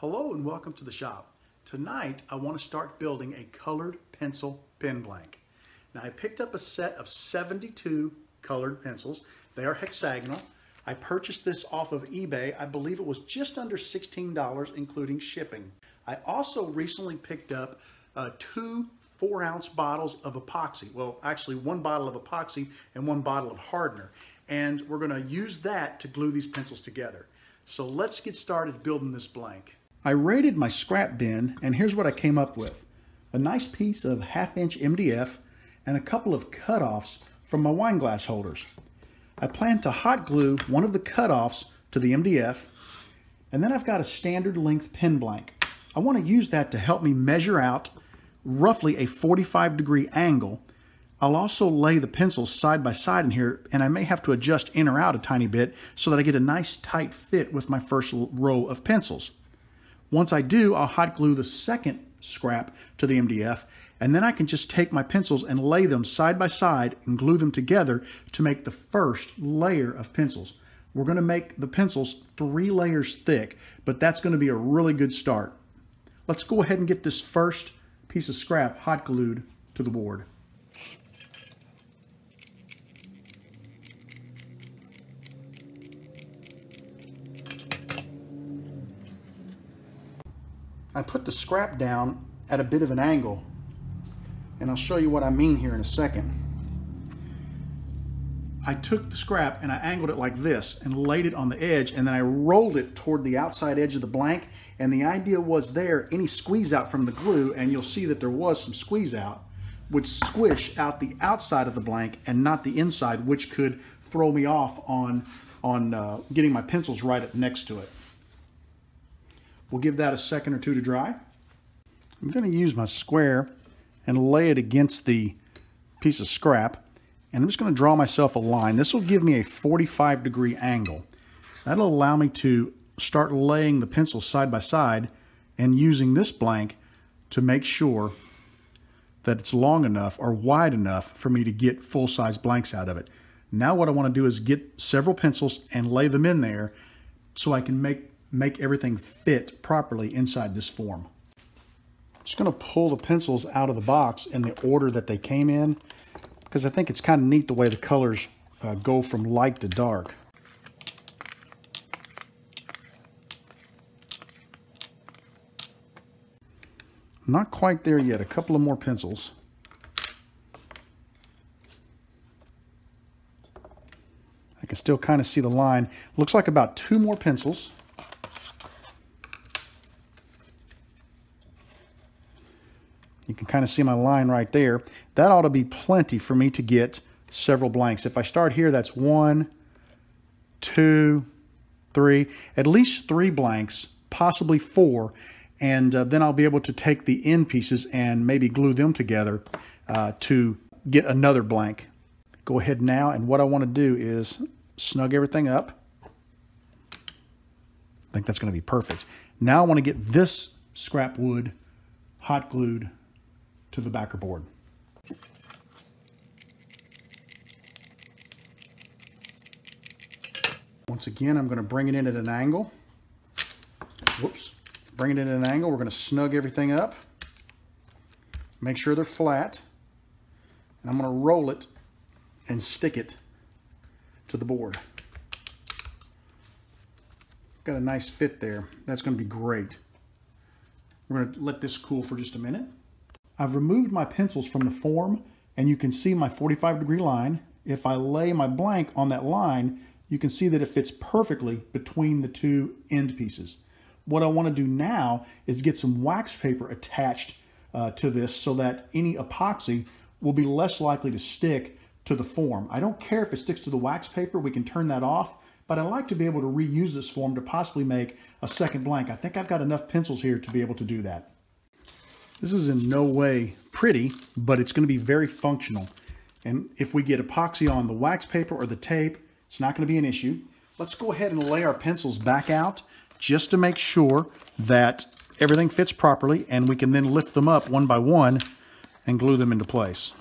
Hello and welcome to the shop. Tonight I want to start building a colored pencil pen blank. Now I picked up a set of 72 colored pencils. They are hexagonal. I purchased this off of eBay. I believe it was just under $16 including shipping. I also recently picked up uh, two four ounce bottles of epoxy. Well, actually one bottle of epoxy and one bottle of hardener. And we're gonna use that to glue these pencils together. So let's get started building this blank. I raided my scrap bin and here's what I came up with. A nice piece of half inch MDF and a couple of cutoffs from my wine glass holders. I plan to hot glue one of the cutoffs to the MDF and then I've got a standard length pen blank. I want to use that to help me measure out roughly a 45 degree angle. I'll also lay the pencils side by side in here and I may have to adjust in or out a tiny bit so that I get a nice tight fit with my first row of pencils. Once I do, I'll hot glue the second scrap to the MDF and then I can just take my pencils and lay them side by side and glue them together to make the first layer of pencils. We're going to make the pencils three layers thick, but that's going to be a really good start. Let's go ahead and get this first piece of scrap hot glued to the board. I put the scrap down at a bit of an angle and I'll show you what I mean here in a second. I took the scrap and I angled it like this and laid it on the edge and then I rolled it toward the outside edge of the blank and the idea was there any squeeze out from the glue and you'll see that there was some squeeze out would squish out the outside of the blank and not the inside which could throw me off on on uh, getting my pencils right up next to it. We'll give that a second or two to dry. I'm going to use my square and lay it against the piece of scrap and I'm just going to draw myself a line. This will give me a 45 degree angle. That'll allow me to start laying the pencils side by side and using this blank to make sure that it's long enough or wide enough for me to get full-size blanks out of it. Now what I want to do is get several pencils and lay them in there so I can make, make everything fit properly inside this form. I'm just going to pull the pencils out of the box in the order that they came in because I think it's kind of neat the way the colors uh, go from light to dark. Not quite there yet, a couple of more pencils. I can still kind of see the line. Looks like about two more pencils. You can kind of see my line right there. That ought to be plenty for me to get several blanks. If I start here, that's one, two, three, at least three blanks, possibly four. And uh, then I'll be able to take the end pieces and maybe glue them together uh, to get another blank. Go ahead now, and what I want to do is snug everything up. I think that's going to be perfect. Now I want to get this scrap wood hot glued to the backer board. Once again, I'm going to bring it in at an angle. Whoops. Bring it in at an angle. We're going to snug everything up. Make sure they're flat. And I'm going to roll it and stick it to the board. Got a nice fit there. That's going to be great. We're going to let this cool for just a minute. I've removed my pencils from the form and you can see my 45 degree line. If I lay my blank on that line, you can see that it fits perfectly between the two end pieces. What I want to do now is get some wax paper attached uh, to this so that any epoxy will be less likely to stick to the form. I don't care if it sticks to the wax paper, we can turn that off, but I like to be able to reuse this form to possibly make a second blank. I think I've got enough pencils here to be able to do that. This is in no way pretty, but it's going to be very functional. And if we get epoxy on the wax paper or the tape, it's not going to be an issue. Let's go ahead and lay our pencils back out just to make sure that everything fits properly and we can then lift them up one by one and glue them into place.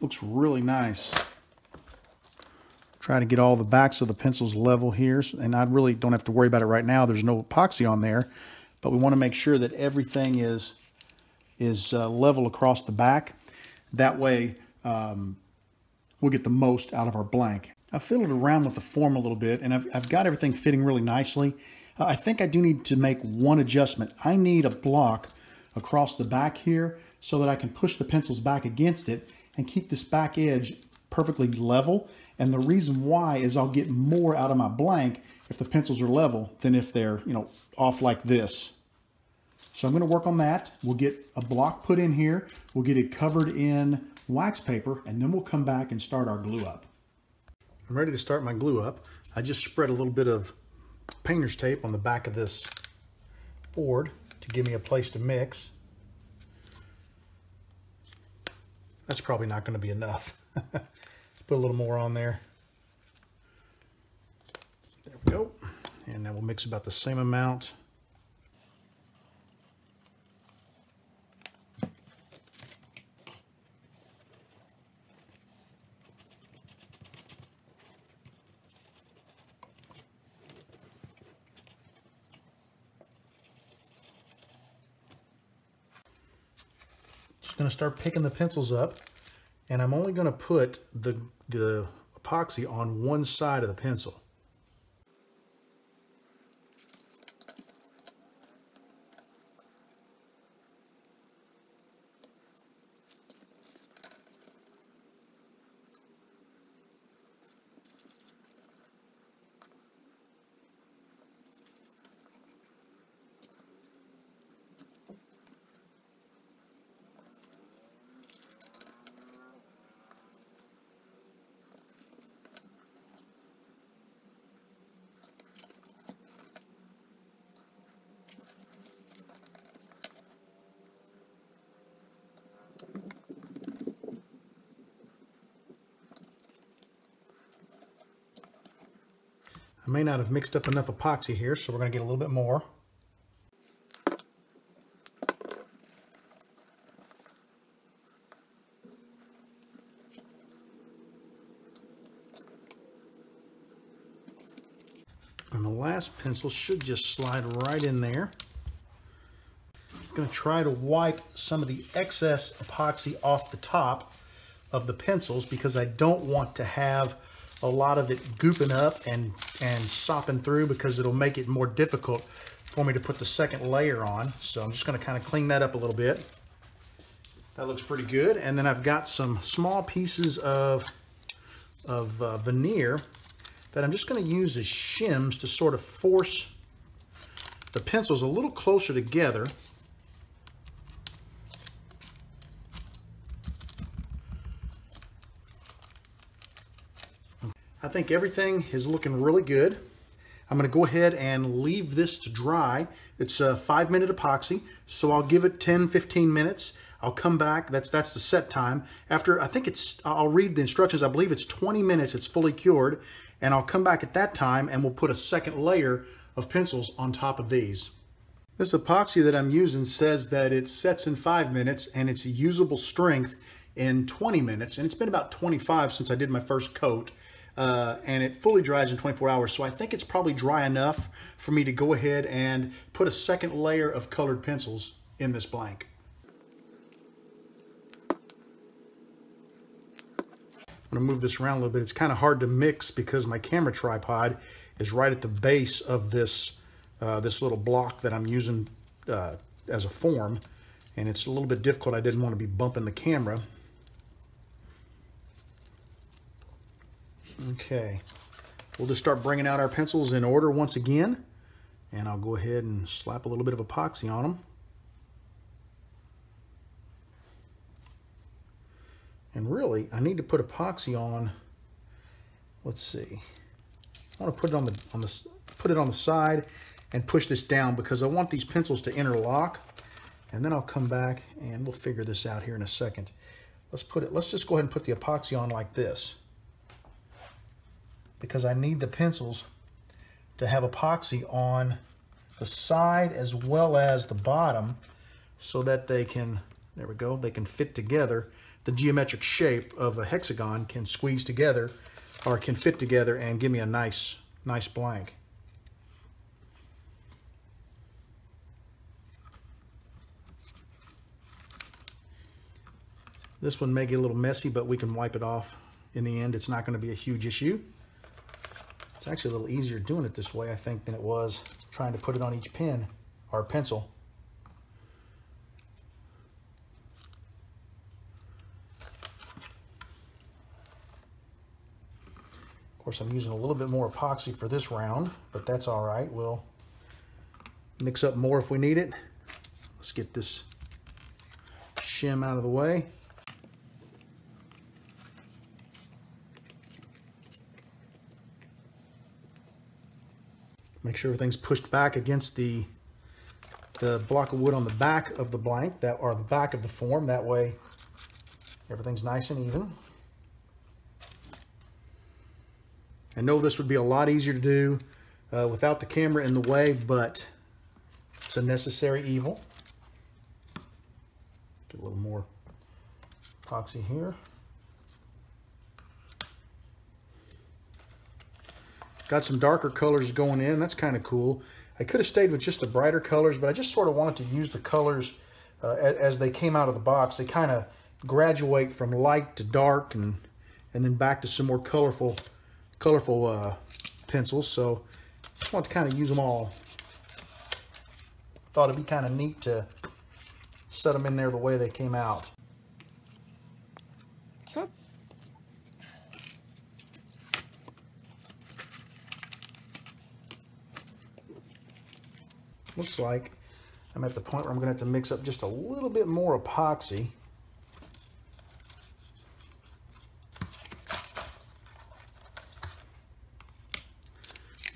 Looks really nice. Try to get all the backs of the pencils level here. And I really don't have to worry about it right now. There's no epoxy on there. But we want to make sure that everything is, is uh, level across the back. That way um, we'll get the most out of our blank. I fiddled around with the form a little bit and I've, I've got everything fitting really nicely. Uh, I think I do need to make one adjustment. I need a block across the back here so that I can push the pencils back against it and keep this back edge perfectly level. And the reason why is I'll get more out of my blank if the pencils are level than if they're, you know, off like this. So I'm going to work on that. We'll get a block put in here. We'll get it covered in wax paper, and then we'll come back and start our glue up. I'm ready to start my glue up. I just spread a little bit of painter's tape on the back of this board to give me a place to mix. That's probably not going to be enough. Put a little more on there. There we go. And then we'll mix about the same amount. Going to start picking the pencils up and I'm only going to put the, the epoxy on one side of the pencil. I may not have mixed up enough epoxy here, so we're going to get a little bit more. And the last pencil should just slide right in there. I'm going to try to wipe some of the excess epoxy off the top of the pencils because I don't want to have a lot of it gooping up and, and sopping through because it'll make it more difficult for me to put the second layer on. So I'm just gonna kind of clean that up a little bit. That looks pretty good. And then I've got some small pieces of, of uh, veneer that I'm just gonna use as shims to sort of force the pencils a little closer together I think everything is looking really good. I'm going to go ahead and leave this to dry. It's a five minute epoxy, so I'll give it 10, 15 minutes. I'll come back. That's that's the set time. After, I think it's, I'll read the instructions. I believe it's 20 minutes. It's fully cured. And I'll come back at that time and we'll put a second layer of pencils on top of these. This epoxy that I'm using says that it sets in five minutes and it's usable strength in 20 minutes. And it's been about 25 since I did my first coat uh, and it fully dries in 24 hours. So I think it's probably dry enough for me to go ahead and put a second layer of colored pencils in this blank. I'm gonna move this around a little bit. It's kind of hard to mix because my camera tripod is right at the base of this, uh, this little block that I'm using uh, as a form. And it's a little bit difficult. I didn't want to be bumping the camera. Okay, we'll just start bringing out our pencils in order once again. And I'll go ahead and slap a little bit of epoxy on them. And really, I need to put epoxy on, let's see. I want to put it on the, on the, put it on the side and push this down because I want these pencils to interlock. And then I'll come back and we'll figure this out here in a second. Let's put it, let's just go ahead and put the epoxy on like this because I need the pencils to have epoxy on the side as well as the bottom so that they can, there we go, they can fit together the geometric shape of a hexagon can squeeze together or can fit together and give me a nice, nice blank. This one may get a little messy, but we can wipe it off in the end. It's not going to be a huge issue. It's actually a little easier doing it this way, I think, than it was trying to put it on each pen or pencil. Of course, I'm using a little bit more epoxy for this round, but that's all right. We'll mix up more if we need it. Let's get this shim out of the way. Make sure everything's pushed back against the the block of wood on the back of the blank, that or the back of the form. That way, everything's nice and even. I know this would be a lot easier to do uh, without the camera in the way, but it's a necessary evil. Get a little more epoxy here. Got some darker colors going in. That's kind of cool. I could have stayed with just the brighter colors, but I just sort of wanted to use the colors uh, as they came out of the box. They kind of graduate from light to dark and and then back to some more colorful colorful uh, pencils. So just want to kind of use them all. Thought it'd be kind of neat to set them in there the way they came out. Looks like I'm at the point where I'm going to have to mix up just a little bit more epoxy.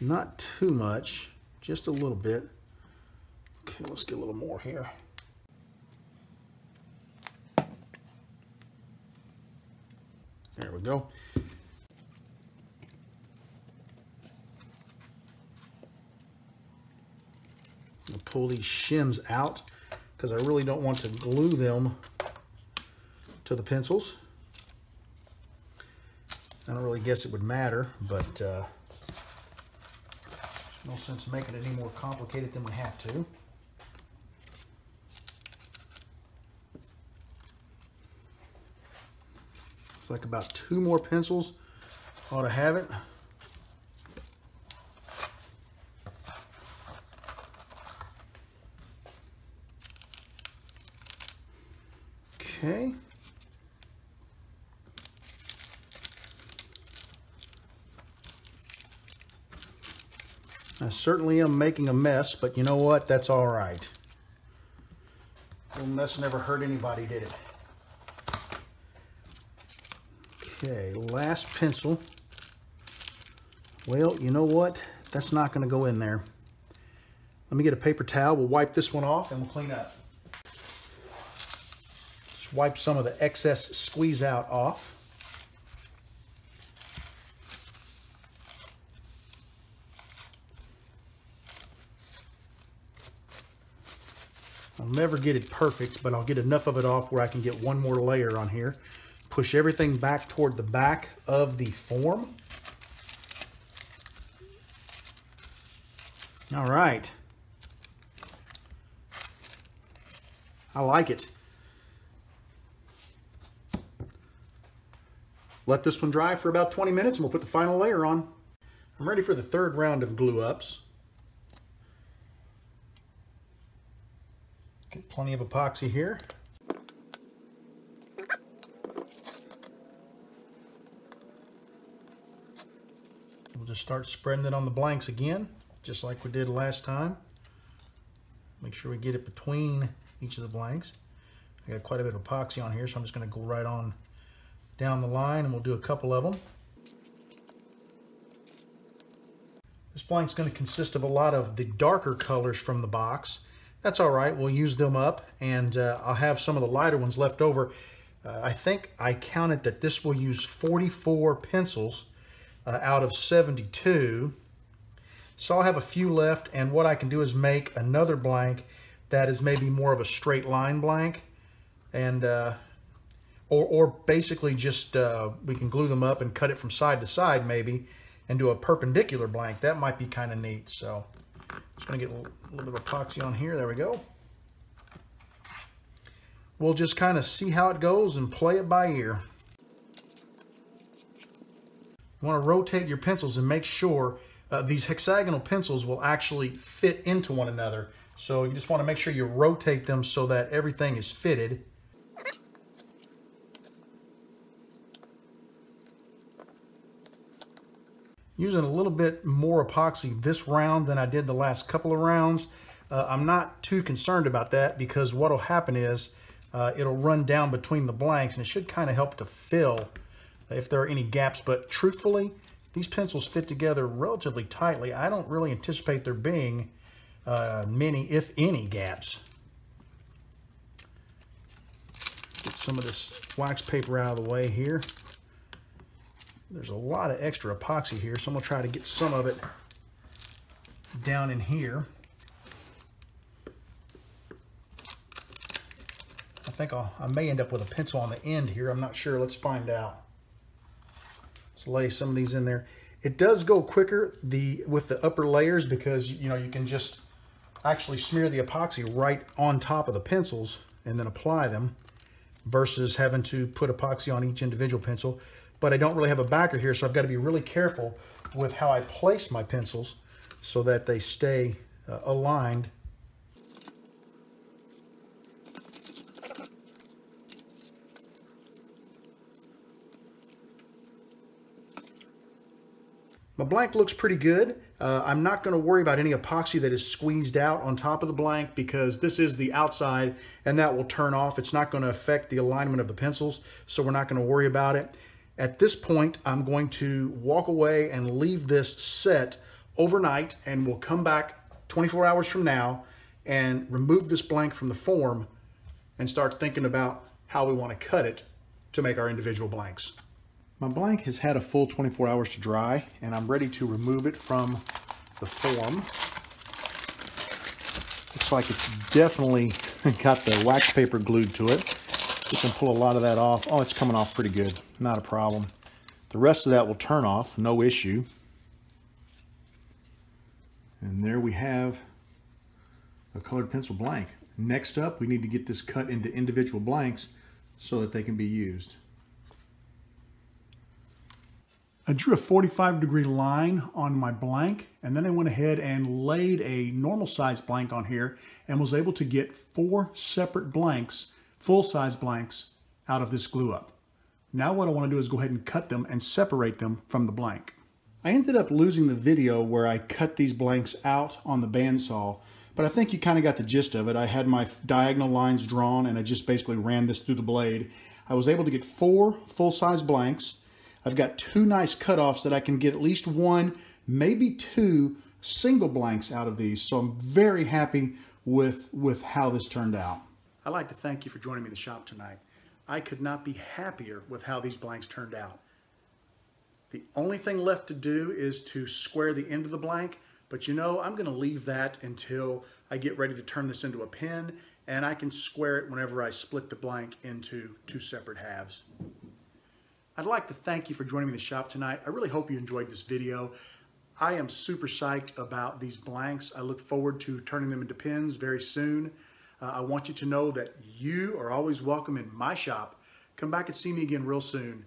Not too much, just a little bit. Okay, let's get a little more here. There we go. Pull these shims out because I really don't want to glue them to the pencils. I don't really guess it would matter, but uh, no sense making it any more complicated than we have to. It's like about two more pencils ought to have it. Okay. I certainly am making a mess, but you know what? That's all right. A mess never hurt anybody, did it? Okay, last pencil. Well, you know what? That's not going to go in there. Let me get a paper towel. We'll wipe this one off and we'll clean up wipe some of the excess squeeze out off. I'll never get it perfect, but I'll get enough of it off where I can get one more layer on here. Push everything back toward the back of the form. All right. I like it. Let this one dry for about 20 minutes and we'll put the final layer on. I'm ready for the third round of glue ups. Get plenty of epoxy here. We'll just start spreading it on the blanks again, just like we did last time. Make sure we get it between each of the blanks. I got quite a bit of epoxy on here, so I'm just going to go right on down the line and we'll do a couple of them. This blank's going to consist of a lot of the darker colors from the box. That's all right, we'll use them up and uh, I'll have some of the lighter ones left over. Uh, I think I counted that this will use 44 pencils uh, out of 72. So I'll have a few left and what I can do is make another blank that is maybe more of a straight line blank and uh, Or, or basically just, uh, we can glue them up and cut it from side to side maybe and do a perpendicular blank. That might be kind of neat. So just gonna get a little, little bit of epoxy on here. There we go. We'll just kind of see how it goes and play it by ear. You want to rotate your pencils and make sure uh, these hexagonal pencils will actually fit into one another. So you just want to make sure you rotate them so that everything is fitted. Using a little bit more epoxy this round than I did the last couple of rounds. Uh, I'm not too concerned about that because what will happen is uh, it'll run down between the blanks and it should kind of help to fill if there are any gaps. But truthfully, these pencils fit together relatively tightly. I don't really anticipate there being uh, many, if any, gaps. Get some of this wax paper out of the way here. There's a lot of extra epoxy here, so I'm gonna try to get some of it down in here. I think I'll, I may end up with a pencil on the end here. I'm not sure. Let's find out. Let's lay some of these in there. It does go quicker the with the upper layers because you know you can just actually smear the epoxy right on top of the pencils and then apply them versus having to put epoxy on each individual pencil. But I don't really have a backer here, so I've got to be really careful with how I place my pencils so that they stay uh, aligned My blank looks pretty good. Uh, I'm not going to worry about any epoxy that is squeezed out on top of the blank because this is the outside and that will turn off. It's not going to affect the alignment of the pencils, so we're not going to worry about it. At this point, I'm going to walk away and leave this set overnight and we'll come back 24 hours from now and remove this blank from the form and start thinking about how we want to cut it to make our individual blanks. My blank has had a full 24 hours to dry and I'm ready to remove it from the form. Looks like it's definitely got the wax paper glued to it. We can pull a lot of that off. Oh, it's coming off pretty good. Not a problem. The rest of that will turn off, no issue. And there we have a colored pencil blank. Next up, we need to get this cut into individual blanks so that they can be used. I drew a 45 degree line on my blank and then I went ahead and laid a normal size blank on here and was able to get four separate blanks, full size blanks out of this glue up. Now what I want to do is go ahead and cut them and separate them from the blank. I ended up losing the video where I cut these blanks out on the bandsaw, but I think you kind of got the gist of it. I had my diagonal lines drawn and I just basically ran this through the blade. I was able to get four full-size blanks, I've got two nice cutoffs that I can get at least one, maybe two single blanks out of these. So I'm very happy with, with how this turned out. I'd like to thank you for joining me in the shop tonight. I could not be happier with how these blanks turned out. The only thing left to do is to square the end of the blank, but you know, I'm gonna leave that until I get ready to turn this into a pen and I can square it whenever I split the blank into two separate halves. I'd like to thank you for joining me in the shop tonight. I really hope you enjoyed this video. I am super psyched about these blanks. I look forward to turning them into pins very soon. Uh, I want you to know that you are always welcome in my shop. Come back and see me again real soon.